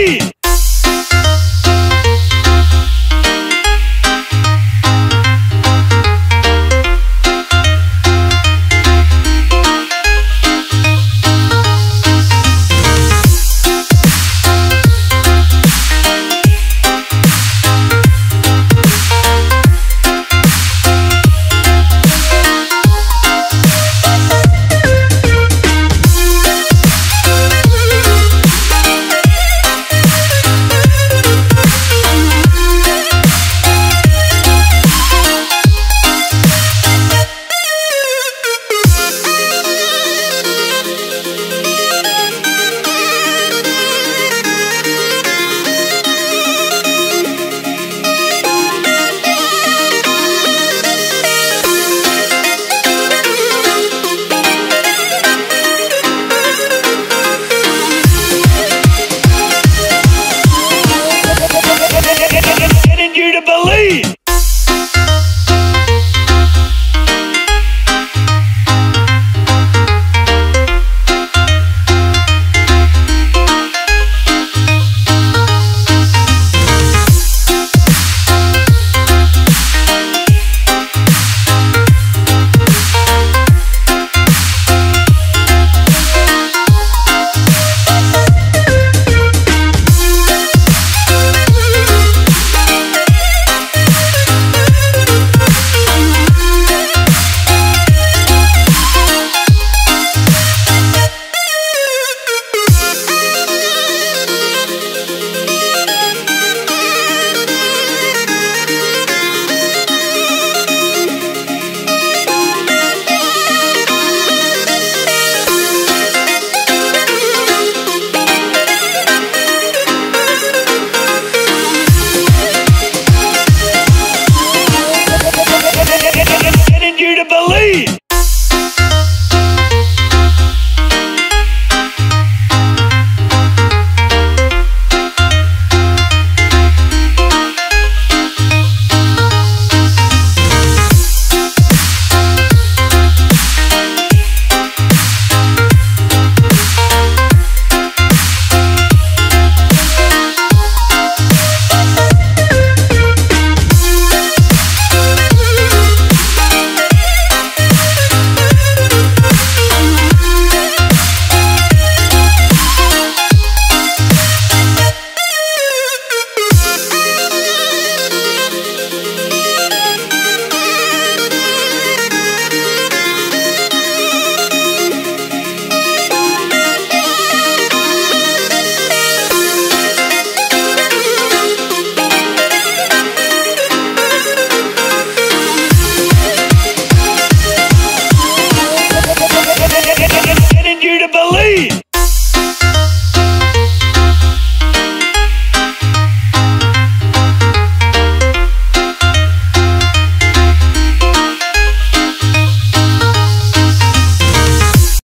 Three.